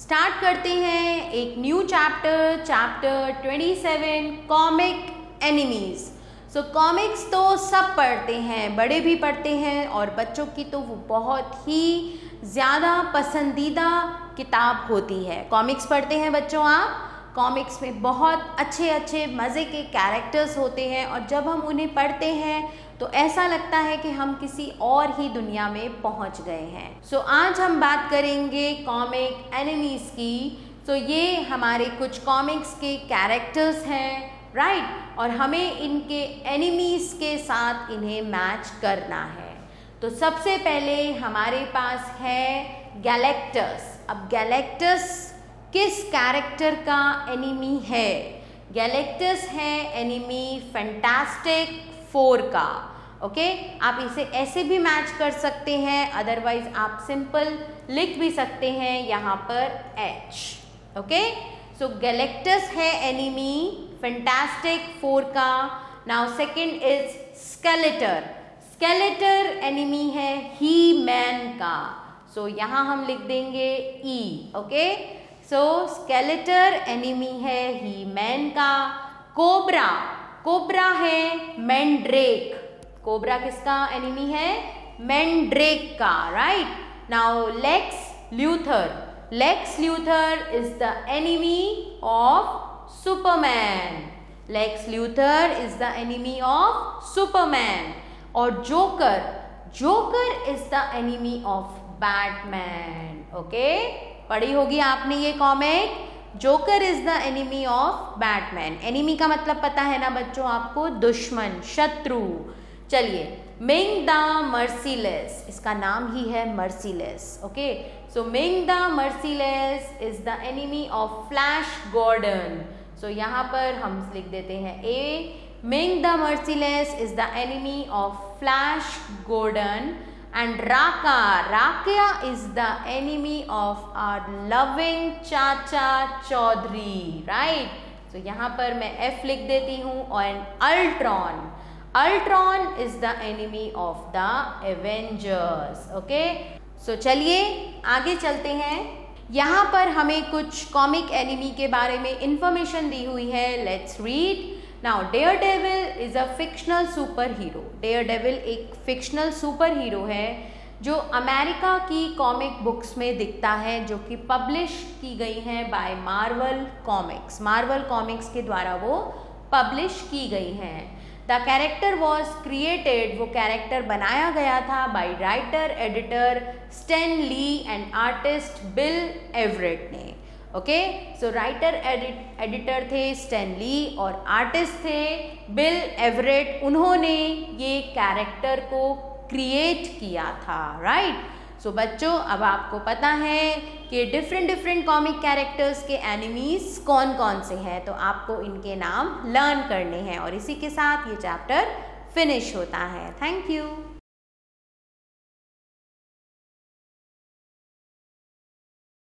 Start करते हैं एक new chapter chapter 27 comic enemies so comics तो सब पढ़ते हैं, बड़े भी पढ़ते हैं और बच्चों की तो वो बहुत ही ज़्यादा पसंदीदा किताब होती है। कॉमिक्स पढ़ते हैं बच्चों आप? कॉमिक्स में बहुत अच्छे अच्छे मज़े के कैरेक्टर्स होते हैं और जब हम उन्हें पढ़ते हैं तो ऐसा लगता है कि हम किसी और ही दुनिया में पहुँच गए हैं। सो so, आज हम बात करेंगे कॉमिक एनिमीज़ की। तो so, ये हमारे कुछ कॉमिक्स के कैरेक्टर्स हैं राइट right? और हमें इनके एनिमीज़ के साथ इन्हें मैच करना है। तो सबसे पहले हमारे पास है गैलेक्टस अब गैलेक्टस किस कैरेक्टर का एनिमी है? गैलेक्टस है एनिमी फैंटास्टिक फोर का ओके? okay? आप इसे ऐसे भी मैच कर सकते हैं अदरवाइज़ आप सिंपल लिख भी सकते हैं यहाँ पर एच ओके? सो गैलेक्टस है एनिमी फैंटास्टिक फोर का now second is Skeletor. Skeletor enemy है ही मैन का। सो so, यहाँ हम लिख देंगे E okay? So Skeletor enemy है ही मैन का. कोबरा कोबरा है मैंड्रेक कोबरा किसका एनिमी है? मैंड्रेक का right now Lex Luthor Lex Luthor is the enemy of Superman Lex Luthor is the enemy of Superman और Joker Joker is the enemy of Batman okay पढ़ी होगी आपने ये comment Joker is the enemy of Batman enemy का मतलब पता है ना बच्चों आपको? दुश्मन, शत्रु। चलिए मिंग द मर्सीलेस इसका नाम ही है merciless okay so Ming the merciless is the enemy of Flash Gordon so यहाँ पर हम लिख देते हैं A Ming the merciless is the enemy of Flash golden and Raka. Raka is the enemy of our loving Chacha Chaudhary, right? So यहाँ पर मैं F लिख देती हूँ और Ultron. Ultron is the enemy of the Avengers, okay? So चलिए आगे चलते हैं यहाँ पर हमें कुछ कॉमिक एनिमी के बारे में इंफॉर्मेशन दी हुई है let's read now Daredevil is a fictional superhero Daredevil एक फिक्शनल सुपर हीरो है, जो अमेरिका की कॉमिक बुक्स में दिखता है, जो कि पब्लिश की गई हैं by Marvel Comics Marvel Comics के द्वारा वो पब्लिश की गई हैं. द कैरेक्टर वॉज़ क्रिएटेड वो कैरेक्टर बनाया गया था by writer editor Stan Lee and artist Bill Everett ने. ओके सो राइटर एडिटर थे स्टैनली और आर्टिस्ट थे बिल एवरेट उन्होंने ये कैरेक्टर को क्रिएट किया था राइट right? सो so, बच्चों अब आपको पता है कि डिफरेंट डिफरेंट कॉमिक कैरेक्टर्स के एनिमीज कौन कौन से हैं? तो आपको इनके नाम लर्न करने हैं और इसी के साथ ये चैप्टर फिनिश होता है। Thank you